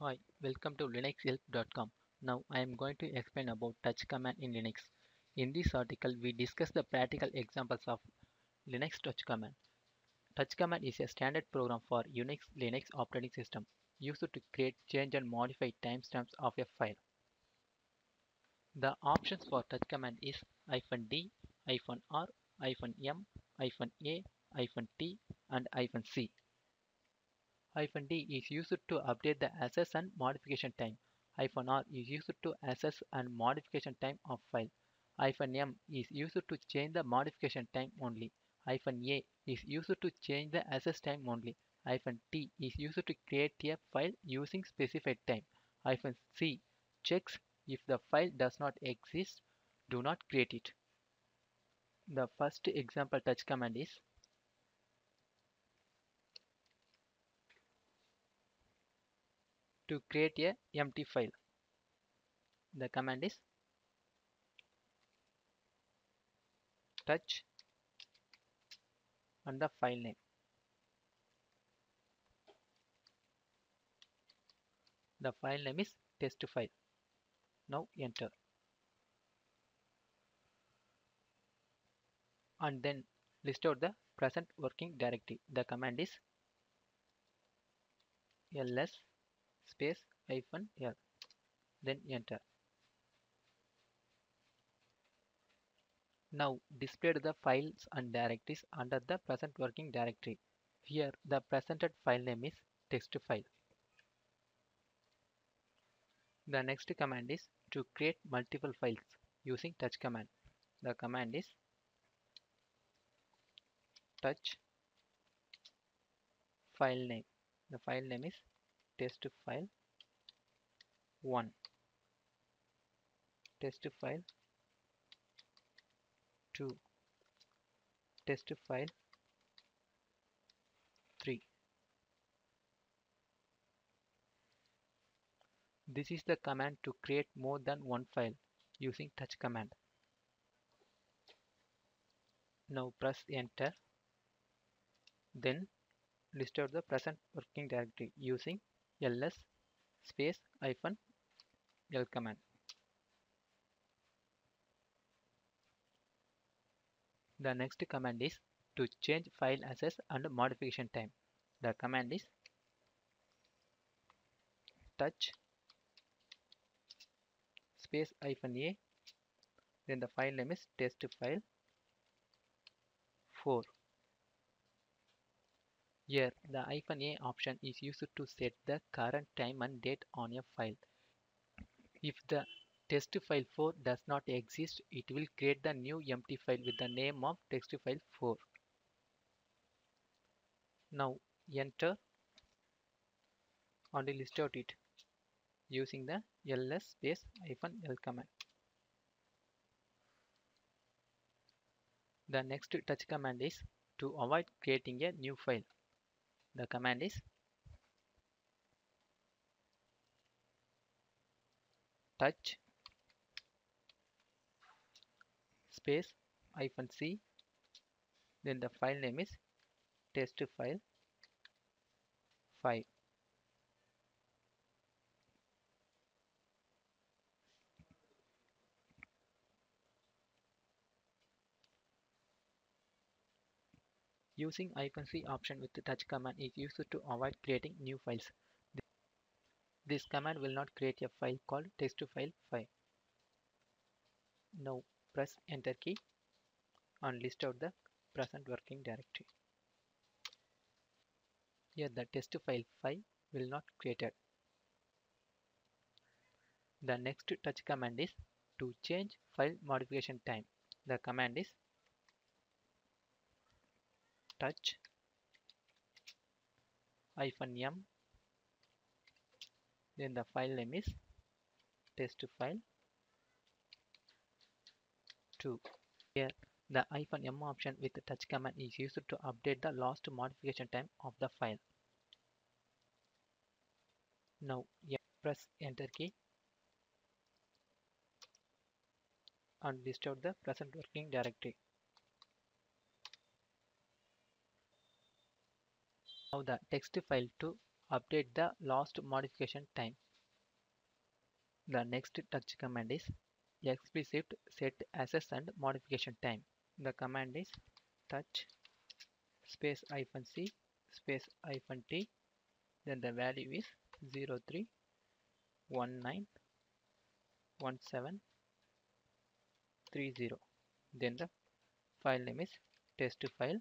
Hi, welcome to linuxhelp.com. Now I am going to explain about touch command in Linux. In this article, we discuss the practical examples of Linux touch command. Touch command is a standard program for Unix Linux operating system used to create, change and modify timestamps of a file. The options for touch command is "-d", "-r", "-m", "-a", "-t" and "-c". "-d" is used to update the access and modification time. "-r" is used to access and modification time of file. "-m" is used to change the modification time only. "-a" is used to change the access time only. "-t" is used to create a file using specified time. "-c" checks if the file does not exist, do not create it. The first example touch command is to create a empty file. The command is touch and the file name. The file name is test file. Now enter. And then list out the present working directory. The command is ls space hyphen l. Then enter. Now displayed the files and directories under the present working directory. Here the presented file name is text file. The next command is to create multiple files using touch command. The command is touch file name. The file name is test file 1 test file 2 test file 3 This is the command to create more than one file using touch command. Now press enter. Then list out the present working directory using ls space hyphen l command. The next command is to change file access and modification time. The command is touch space hyphen a then the file name is test file 4 here the a option is used to set the current time and date on a file if the test file 4 does not exist it will create the new empty file with the name of text file 4 now enter and list out it using the ls space hyphen l command. The next touch command is to avoid creating a new file. The command is. Touch. Space hyphen c. Then the file name is test file 5 Using "-c" option with the touch command is used to avoid creating new files. This command will not create a file called testfile 5. Now press enter key and list out the present working directory. Here the test file 5 will not created. The next touch command is to change file modification time. The command is touch hyphen m then the file name is test file 2 here the hyphen m option with the touch command is used to update the last modification time of the file. Now press enter key and list out the present working directory Now the text file to update the last modification time. The next touch command is explicit set access and modification time. The command is touch space hyphen c space hyphen t then the value is 03191730 then the file name is test file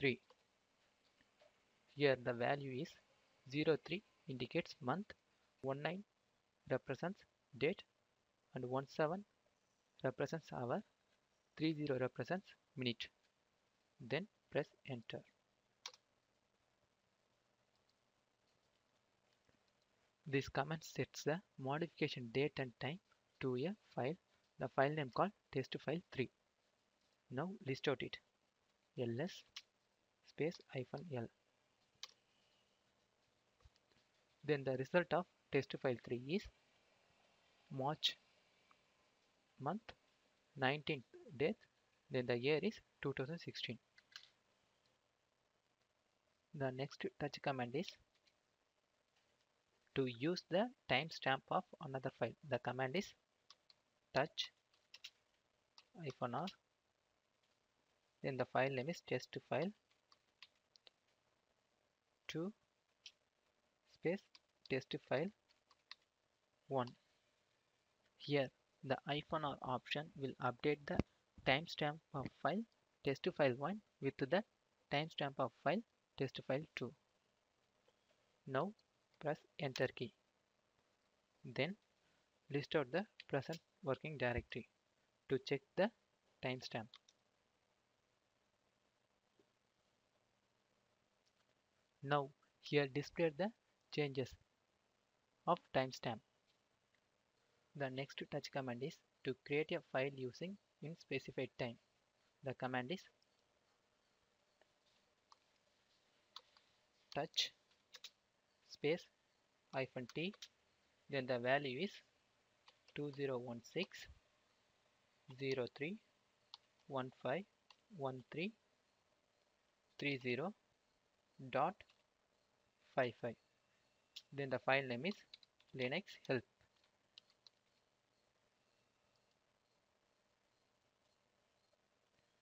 3 here the value is 03 indicates month 19 represents date and 17 represents hour 30 represents minute. Then press enter. This command sets the modification date and time to a file. The file name called test file 3 now list out it. Ls space hyphen l then the result of test file 3 is March month 19th date then the year is 2016 the next touch command is to use the timestamp of another file. The command is touch hyphen r. Then the file name is test file 2 space test file. 1 here the hyphen r option will update the timestamp of file test file 1 with the timestamp of file test file 2 now press enter key. Then list out the present working directory to check the timestamp. Now here display the changes of timestamp. The next touch command is to create a file using in specified time. The command is touch space hyphen t then the value is 2016 03 15 13 30 dot 55 then the file name is linux help?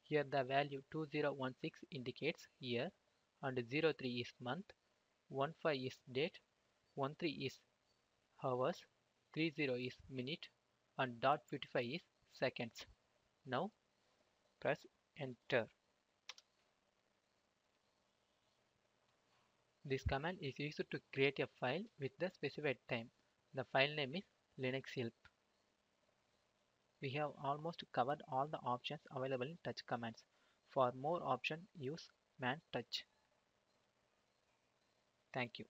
Here the value 2016 indicates year and 03 is month 15 is date 13 is hours 30 is minute and dot 55 is seconds. Now press enter. This command is used to create a file with the specified time. The file name is Linux help. We have almost covered all the options available in touch commands. For more options, use man touch. Thank you.